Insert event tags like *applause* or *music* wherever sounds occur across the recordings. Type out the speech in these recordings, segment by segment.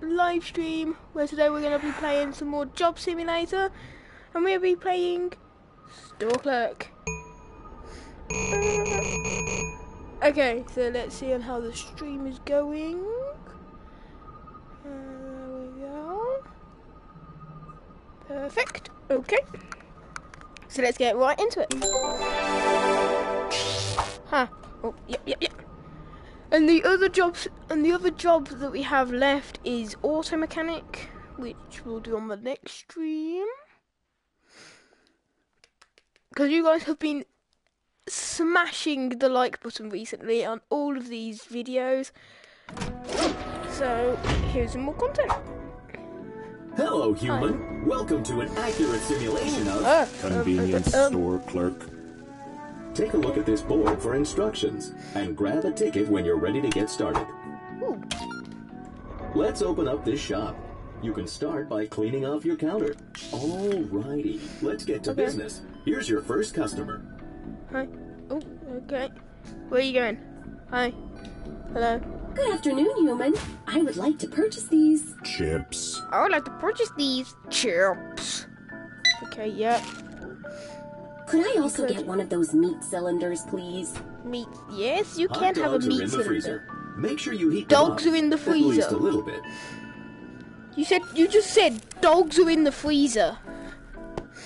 live stream where today we're going to be playing some more Job Simulator and we'll be playing Store Clerk. Okay, so let's see on how the stream is going. There we go. Perfect. Okay. So let's get right into it. Huh. Oh, yep, yep, yep. And the other jobs and the other job that we have left is auto mechanic, which we'll do on the next stream. Because you guys have been smashing the like button recently on all of these videos. So here's some more content. Hello, human. Welcome to an accurate simulation of Uh, convenience uh, um, store clerk. Take a look at this board for instructions and grab a ticket when you're ready to get started. Ooh. Let's open up this shop. You can start by cleaning off your counter. Alrighty, let's get to Okay. business. Here's your first customer. Hi. Oh, okay. Where are you going? Hi. Hello. Good afternoon, human. I would like to purchase these. Chips. I would like to purchase these chips. Okay, yeah. Could I also could. get one of those meat cylinders, please? Meat. Yes, you Hot can have a dogs are meat in the cylinder. freezer. Make sure you heat Dogs them up, are in the At least a little bit. You said you just said dogs are in the freezer.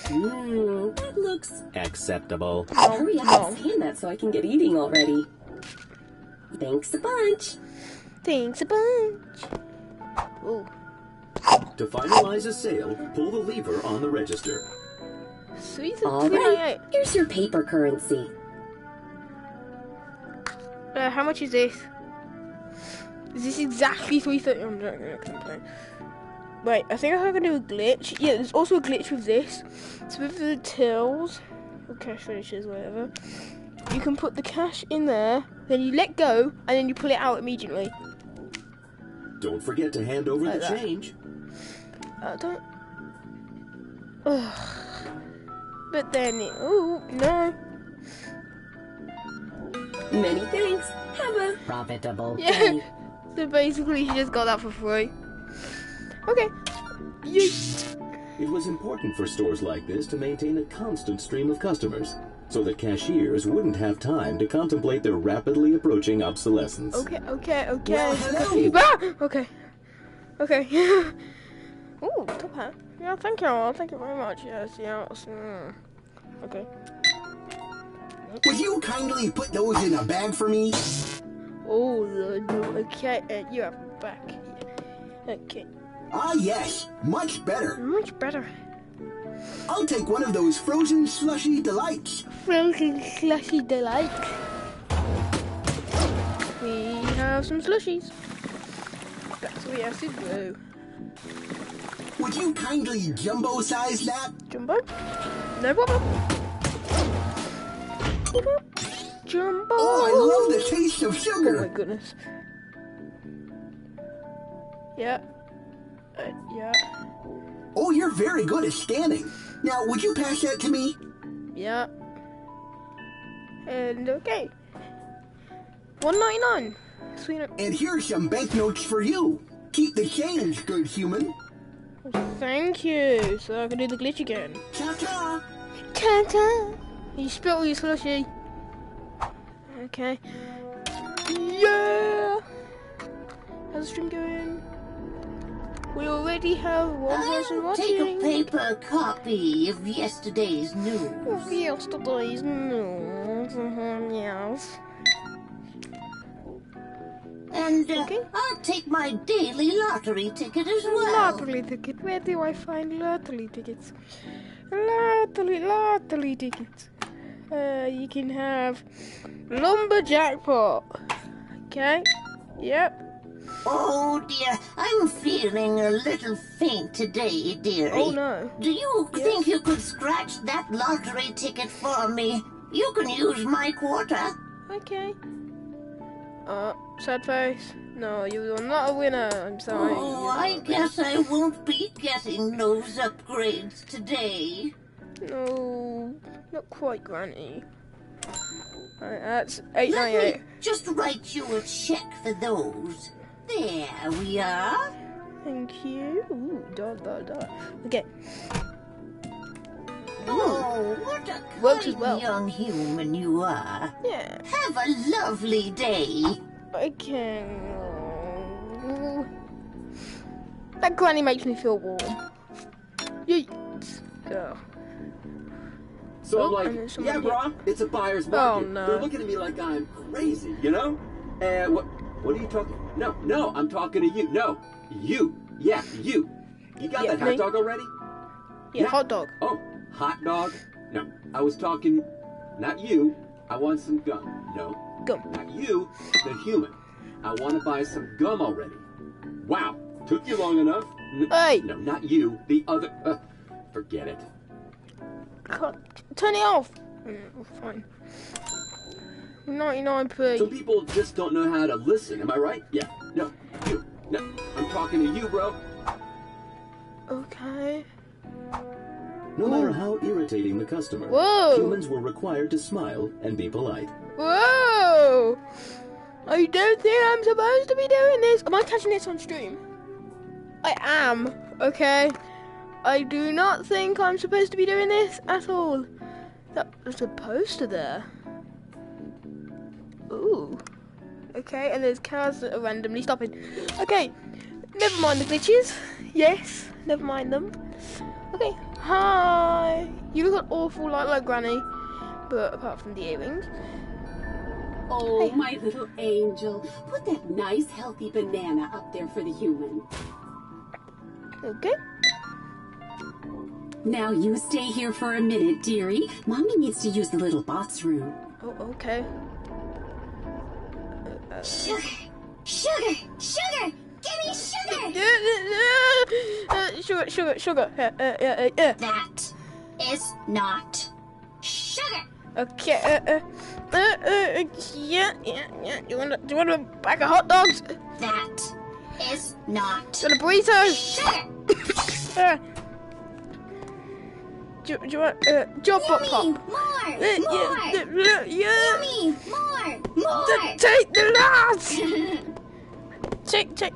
Mmm, that looks. Acceptable. Hurry up and oh. scan that so I can get eating already. Thanks a bunch. Thanks a bunch. Ooh. To finalize a sale, pull the lever on the register. Sweet All three right, ninety-eight. here's your paper currency. Uh, how much is this? Is this exactly three thirty? I'm not gonna complain. Wait, I think I'm gonna do a glitch. Yeah, there's also a glitch with this. So with the tills, or cash finishes, whatever, you can put the cash in there, then you let go, and then you pull it out immediately. Don't forget to hand over Like the that. change. I don't. Ugh. But then, it, ooh, no. Many thanks. Have a. Profitable. Yeah. *laughs* so basically, he just got that for free. Okay. Yeet. It was important for stores like this to maintain a constant stream of customers, so that cashiers wouldn't have time to contemplate their rapidly approaching obsolescence. Okay, okay, okay. Well, hello. Ah! Okay. Okay. *laughs* Ooh, top hat. Yeah, thank you. Thank you very much. Yes, yes. Mm. Okay. Would you kindly put those in a bag for me? Oh, Lord. Okay, uh, you have a back. Okay. Ah, yes. Much better. Much better. I'll take one of those frozen slushy delights. Frozen slushy delight. We have some slushies. That's what we have to do. Would you kindly jumbo size that? Jumbo? No problem. Jumbo. Oh, I love the taste of sugar. Oh my goodness. Yeah. Uh, yeah. Oh, you're very good at scanning. Now, would you pass that to me? Yeah. And okay. One ninety nine. Sweet. And here's some banknotes for you. Keep the change, good human. Thank you. So I can do the glitch again. Ta-ta. Ta ta. You spilled your slushy. Okay. Yeah. How's the stream going? We already have one person I'll take a paper copy of yesterday's news. Of yesterday's news. Mhm, yes. And uh, Okay. I'll take my daily lottery ticket as well. Lottery ticket. Where do I find lottery tickets? Lottery, lottery tickets. Uh, you can have lumberjack pot. Okay. Yep. Oh dear, I'm feeling a little faint today, dearie. Oh no. Do you Yes. think you could scratch that lottery ticket for me? You can use my quarter. Okay. Uh, sad face. No, you are not a winner. I'm sorry. Oh, I guess I won't be getting those upgrades today. No, not quite, Granny. Alright, that's eight Let ninety eight. me just write you a check for those. There we are. Thank you. Ooh, dot, dot, dot. Okay. Oh, what a kind well. young human you are. Yeah. Have a lovely day. Okay. Uh, that granny makes me feel warm. Yeet. Go. So Oh, I'm like, yeah, bro, it's a buyer's market. Oh, no. They're looking at me like I'm crazy, you know? And what? What are you talking? No, no, I'm talking to you. No, you. Yeah, you. You got Yeah, that hot dog already? Yeah, Yeah. hot dog. Oh, hot dog? No, I was talking, not you. I want some gum. No, Gum. not you, the human. I want to buy some gum already. Wow, took you long enough. N- Hey. No, not you, the other. Uh, forget it. Turn it off. Mm, fine. 99p. Some people just don't know how to listen. Am I right? Yeah. No, you. No, I'm talking to you, bro. Okay. No matter how irritating the customer, Whoa. humans were required to smile and be polite. Whoa! I don't think I'm supposed to be doing this. Am I catching this on stream? I am. Okay. I do not think I'm supposed to be doing this at all. That was a poster there. Ooh. Okay, and there's cars that are randomly stopping. Okay, never mind the glitches. Yes, never mind them. Okay, hi. You look awful like like Granny, but apart from the earrings. Oh, Hey. my little angel. Put that nice, healthy banana up there for the human. Okay. Now you stay here for a minute, dearie. Mommy needs to use the little bots room. Oh, okay. Sugar, sugar, sugar. Give me sugar. Uh, sugar, sugar, sugar. Uh, uh, uh, uh, uh. That is not sugar. Okay. Uh, uh, uh, uh, yeah, yeah, yeah. You want, a, do you want a bag of hot dogs? That is not you want a burrito? sugar. *laughs* Do, do you want uh, job pop pop? more, Uh, more. yeah, yeah. Gimme more, more. Take the last. Take, take.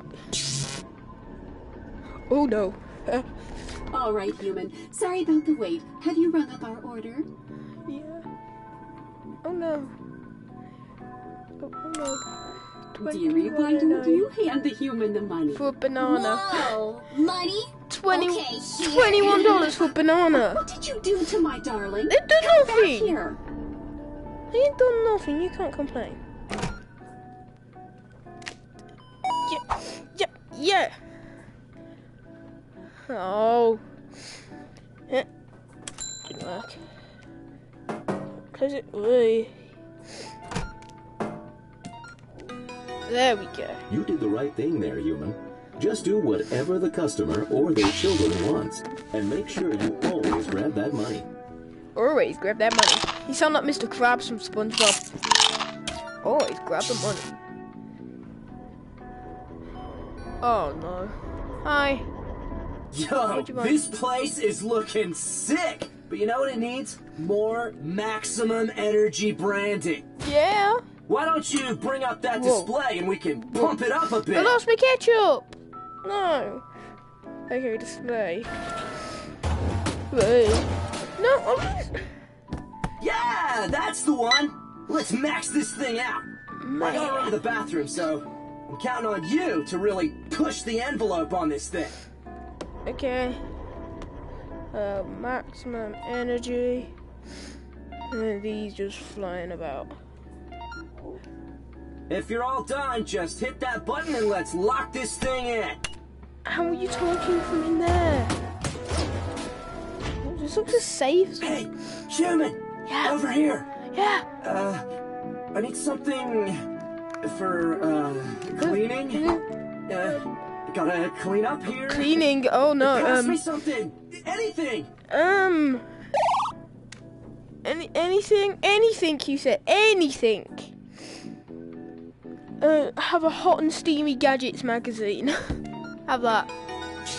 Oh no. All right, human. Sorry about the wait. Have you rung up our order? yeah. Oh no. Oh, oh no. Dearie, why don't you hand the human the money? for a banana? Whoa, money? Twenty Okay, here. twenty-one dollars for banana. What did you do to my darling? It did Back nothing. here. I ain't done nothing. You can't complain. Yeah, yeah, yeah. Oh. Yeah. Didn't work. Close it. There we go. You did the right thing there, human. Just do whatever the customer or their children wants, and make sure you always grab that money. Always grab that money. You sound like Mr. Krabs from SpongeBob. Always grab the money. Oh no. Hi. Yo, What'd you want? this place is looking sick. But you know what it needs? More maximum energy branding. Yeah. Why don't you bring up that Whoa. display and we can pump it up a bit? I lost my ketchup. No. Okay, display. Wait. No. I lost- Yeah, that's the one. Let's max this thing out. I gotta run to the bathroom, so I'm counting on you to really push the envelope on this thing. Okay. Uh, maximum energy. And then these just flying about. If you're all done, just hit that button and let's lock this thing in. How are you talking from in there? This looks a safe. Hey, human! Yeah. Over here! Yeah. Uh, I need something for, uh, cleaning. Uh, gotta clean up here. Cleaning. Oh no. Pass me Um. something! Anything! Um. Any anything? Anything you said? Anything? Uh, have a hot and steamy gadgets magazine. *laughs* have that.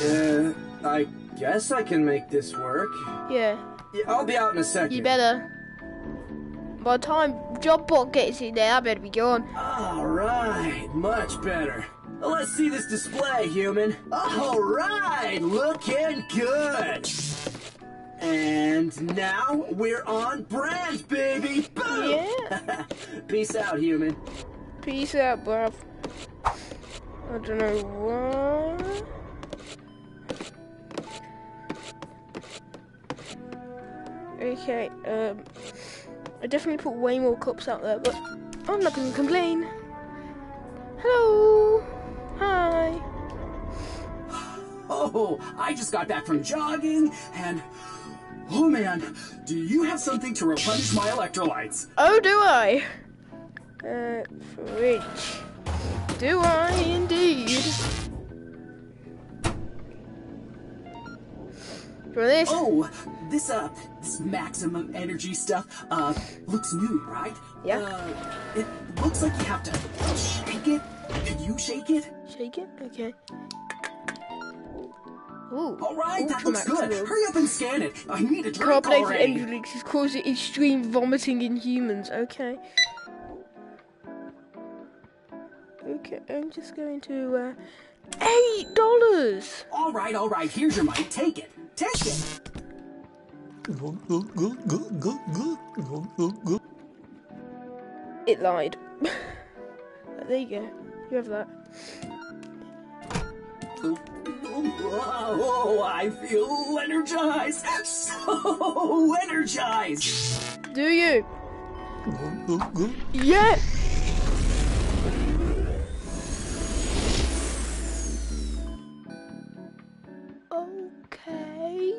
Uh, I guess I can make this work. Yeah. Yeah, I'll be out in a second. You better. By the time Jobbot gets in there, I better be gone. Alright, much better. Let's see this display, human. All right, looking good. And now we're on brand, baby. Boom. Yeah. *laughs* Peace out, human. Peace out, bruv. I don't know why. Okay, um, I definitely put way more cups out there, but I'm not gonna complain. Oh, I just got back from jogging, and oh man, do you have something to replenish my electrolytes? Oh, do I? Uh, fridge. Do I indeed? For this, Oh, this uh, this maximum energy stuff uh looks new, right? Yeah. Uh, it looks like you have to shake it. Can you shake it? shake it. Okay. Ooh. All right, that looks good. maximum. Hurry up and scan it. I need a drink Carbonated already. leaks causing extreme vomiting in humans. Okay. Okay, I'm just going to uh, eight dollars. All right, all right. Here's your money. Take it. Take it. It lied. *laughs* there you go. You have that. Oh, I feel energized. So energized. Do you? Yeah. Okay.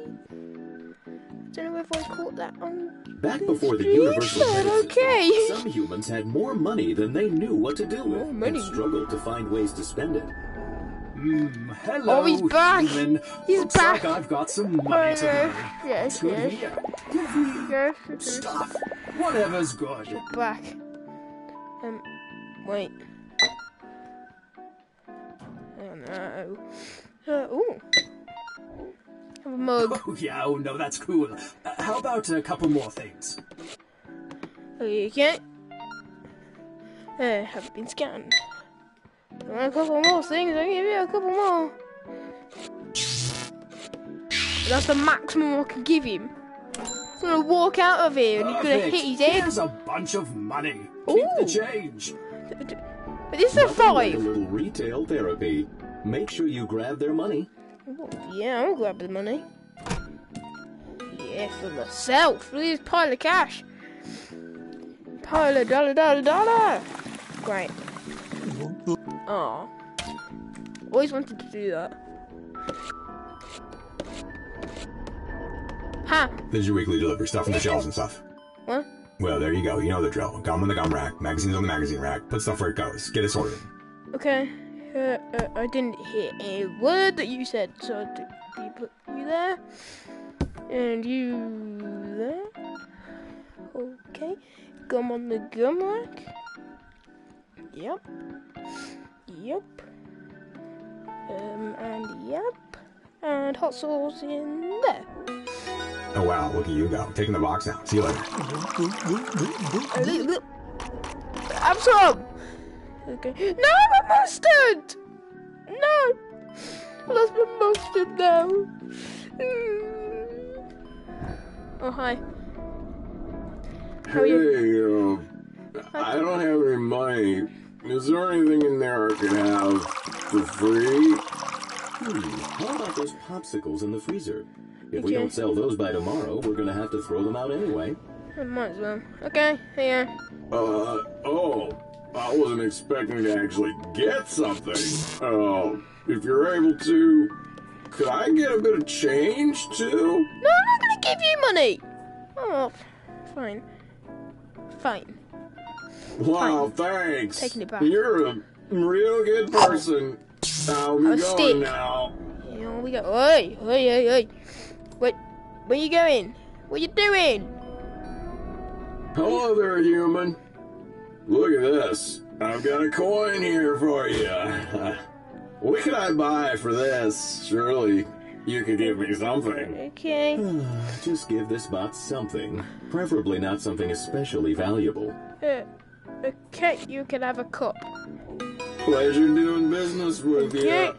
Don't know if I caught that on. Back before the Street universal credit okay. some humans had more money than they knew what to do with, money. and struggled to find ways to spend it. Hello. Oh, he's back. human. He's Looks back. like I've got some money to Uh, burn. yes, Good yes, here. Give me yes. stuff. Whatever's good. Back. Um, wait. Oh no. Uh, ooh. Have a mug. Oh yeah, oh no, that's cool. Uh, how about a couple more things? Okay. Uh, have been scanned. A couple more things? I'll give you a couple more. That's the maximum I can give him. He's gonna walk out of here and he's gonna hit his head. Here's a bunch of money. Keep the change. But this is a like a little retail therapy. Make sure you grab their money. Yeah, I'll grab the money. Yeah, for myself. Look at this pile of cash. Pile of dollar, dollar, dollar. Great. Aw. Always wanted to do that. Ha! There's your weekly delivery stuff from the shelves and stuff. What? Well, there you go. You know the drill. Gum on the gum rack, magazines on the magazine rack. Put stuff where it goes. Get it sorted. Okay. Uh, uh, I didn't hear a word that you said, so I put you there. And you there. Okay. Gum on the gum rack. Yep. Yep. Um, and yep. And hot sauce in there. Oh wow, look at you go. Taking the box out. See you later. A little bit. Have some! Okay. No, my mustard! No! I lost my mustard now. Mm. Oh, hi. How are you? Hey, uh, I don't have any money. Is there anything in there I can have for free? Hmm, how about those popsicles in the freezer? If we don't sell those by tomorrow, we're gonna have to throw them out anyway. I might as well. Okay, here. Uh, oh, I wasn't expecting to actually get something. Uh, if you're able to, could I get a bit of change too? No, I'm not gonna give you money! Oh, fine. Fine. Wow, thanks. Taking it back. You're a real good person. I'll be going stick. now. Here we go. Oi, oi, oi, oi. Wait, where you going? What you doing? Hello there, human. Look at this. I've got a coin here for you. *laughs* what can I buy for this? Surely you could give me something. Okay. *sighs* Just give this bot something. Preferably not something especially valuable. Uh, okay, you can have a cup. Pleasure doing business with Okay. you.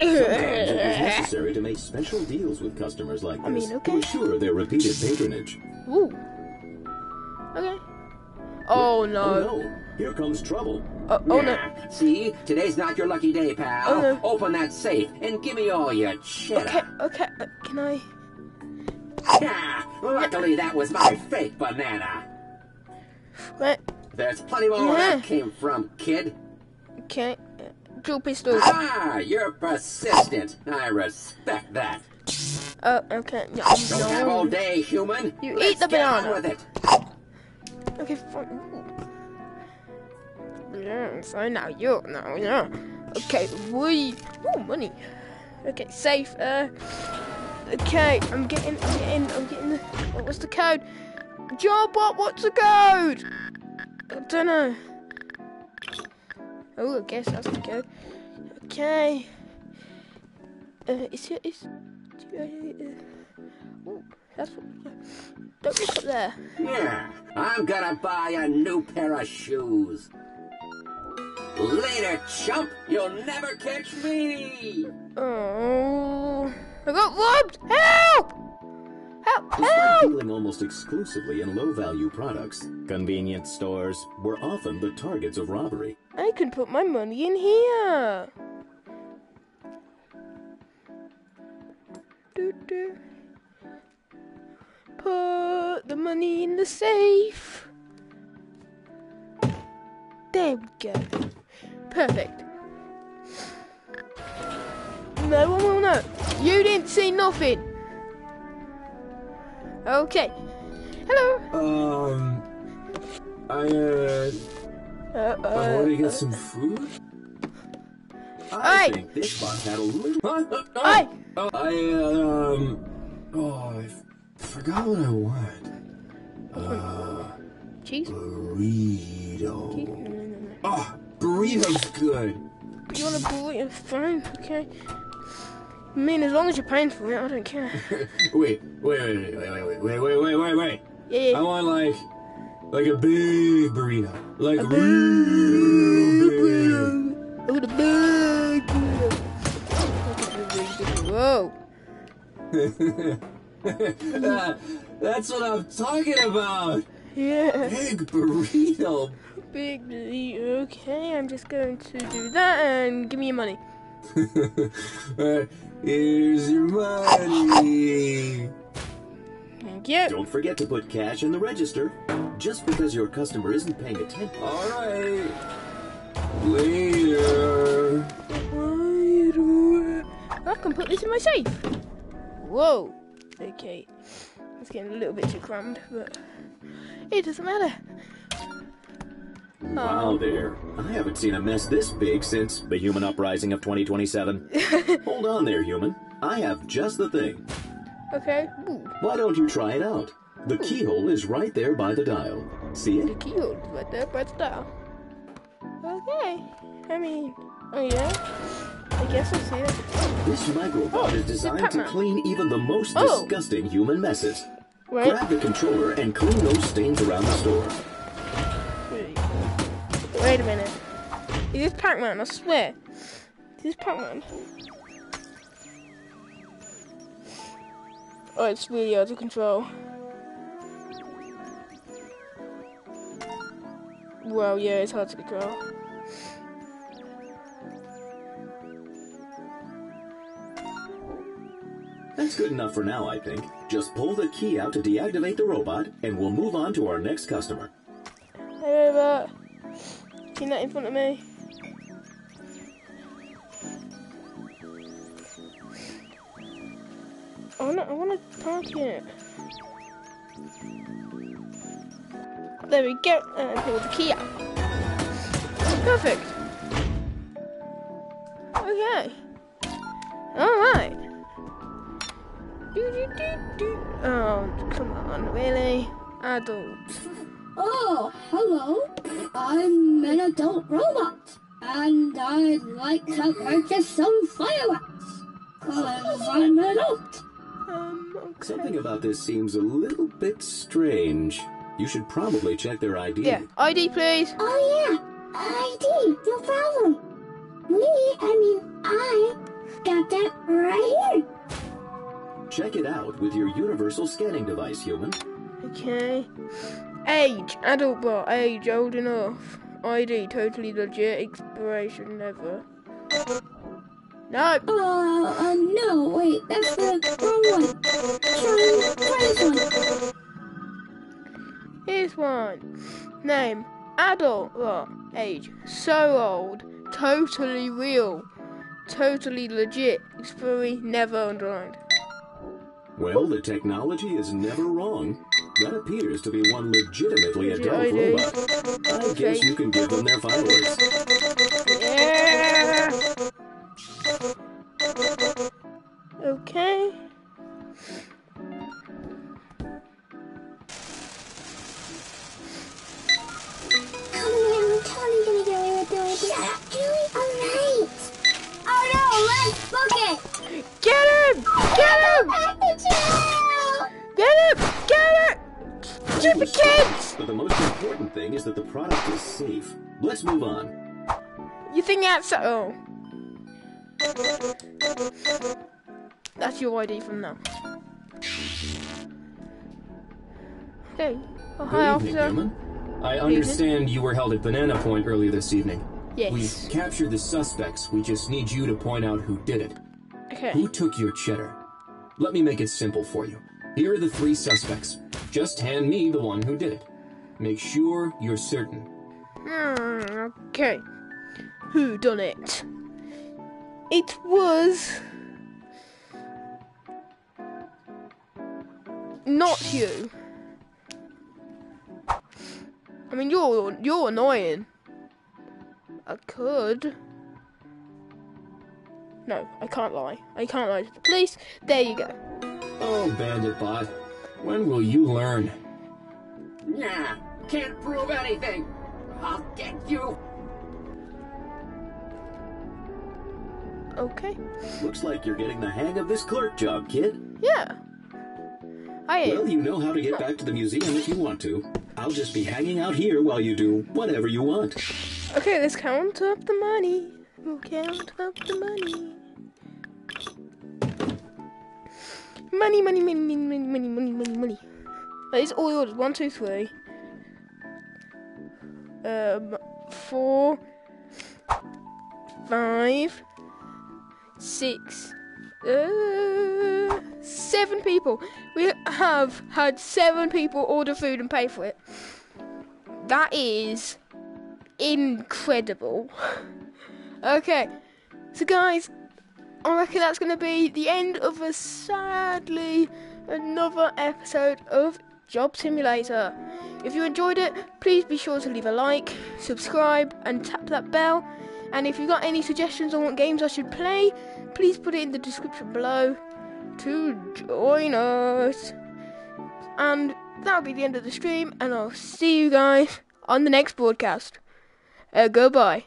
Sometimes it is *laughs* necessary to make special deals with customers like this I mean, to okay. ensure their repeated patronage. Ooh. Okay. Oh no. Oh no. here comes trouble. Oh, oh no. See, today's not your lucky day, pal. Oh, no. Open that safe and give me all your cheddar. Okay, okay. uh, Can I? Yeah, luckily that was my fake banana. Right. There's plenty more where that came from, kid. Okay. uh, Drill pistol. Ah, you're persistent. I respect that. Oh, okay. Yeah, Don't have all day, human. You Let's eat the banana. with it. Okay, fine. Yeah, so now you now, yeah. Okay, we. Oh, money. Okay, safe. Uh. Okay, I'm getting, I'm getting, I'm getting the. What was the code? Jobbot, what's the code? I don't know. Oh, I guess that's the code. Okay. Uh, is it is? Uh, oh, that's what. Don't look up there. Yeah, I'm gonna buy a new pair of shoes. Later, chump. You'll never catch me. Oh, I got robbed! Help! Help! Despite dealing almost exclusively in low-value products, convenience stores were often the targets of robbery. I can put my money in here. Do, do. Put the money in the safe. There we go. Perfect. No one will know. You didn't see nothing. Okay. Hello. Um, I, uh, Uh, I uh, want to get some food? I Hey! think this box had a little. Huh? Oh, oh, I, uh, um, oh, I forgot what I want. Uh, Cheese? burrito. Oh, burrito's good. You want a burrito? Fine, okay. I mean, as long as you're paying for it, I don't care. *laughs* Wait, wait, wait, wait, wait, wait, wait, wait, wait, wait. Yeah, I want like, like a big burrito. Like A big burrito. I want a big burrito. Whoa. That- *laughs* That's what I'm talking about. Yeah. Big burrito. Big burrito. Okay, I'm just going to do that and give me your money. *laughs* Here's your money. Thank you. Don't forget to put cash in the register. Just because your customer isn't paying attention. All right. Later. I can put this in my safe. Whoa. Okay. It's getting a little bit too crammed, but it doesn't matter. Wow oh. there. I haven't seen a mess this big since the human uprising of 2027. *laughs* Hold on there, human. I have just the thing. Okay. Why don't you try it out? The keyhole is right there by the dial. See the it? keyhole is right there by the dial. Okay. I mean, oh yeah. I guess I see it. This microbot oh, is designed to clean even the most Oh. disgusting human messes. Right. Grab the controller and clean those stains around the store. Wait. A minute. Is this Pac-Man? I swear. Is this Pac-Man? Oh, it's really out of control. Well, yeah, it's hard to control. That's good enough for now, I think. Just pull the key out to deactivate the robot, and we'll move on to our next customer. Hey, Robot. That in front of me? I wanna, I wanna park it. There we go. Uh, and pull the key out. Perfect. Okay. Alright. Do, do, do, do. Oh, come on, really? Adults. *laughs* Oh, hello. I'm an adult robot, and I'd like to purchase some fireworks. Cause I'm an adult. Um, okay. Something about this seems a little bit strange. you should probably check their ID. Yeah, ID, please. Oh yeah, ID, no problem. Me, I mean, I got that right here. Check it out with your universal scanning device, human. Okay. Age, adult bar, age, old enough. ID, totally legit, expiration never. No! Uh, uh, no, wait, that's the wrong one. Try, try this one. Here's one. Name, adult bar, age, so old, totally real, totally legit, expiry never underlined. Well, the technology is never wrong. That appears to be one legitimately adult ID. robot. I Okay. guess you can give them their fireworks. Yeah! Okay. Come on, I'm totally gonna get away with doing this. Shut up, Julie. Alright. Oh no, let's book it. Get him! Get him! Back to jail. Get him! Stupid kids! But the most important thing is that the product is safe. Let's move on. You think that's uh, oh? That's your ID from now. Okay. Oh, hi, officer. human. I understand you were held at Banana Point earlier this evening. Yes. We've captured the suspects. We just need you to point out who did it. Okay. Who took your cheddar? Let me make it simple for you. Here are the three suspects. Just hand me the one who did it. Make sure you're certain. Hmm, okay. Who done it? It was not you. I mean, you're you're annoying. I could. No, I can't lie. I can't lie to the police. There you go. Oh, Bandit Bot. When will you learn? Nah, can't prove anything. I'll get you. Okay. Looks like you're getting the hang of this clerk job, kid. Yeah. I am. Well, you know how to get back to the museum if you want to. I'll just be hanging out here while you do whatever you want. Okay, let's count up the money. We'll count up the money. Money, money, money, money, money, money, money, money, money. That is all the orders. One, two, three. Um, four, five, six, uh, seven people. We have had seven people order food and pay for it. That is incredible. *laughs* okay, so guys, I reckon that's going to be the end of a sadly another episode of Job Simulator. If you enjoyed it, please be sure to leave a like, subscribe, and tap that bell. And if you've got any suggestions on what games I should play, please put it in the description below to join us. And that'll be the end of the stream, and I'll see you guys on the next broadcast. Uh, goodbye.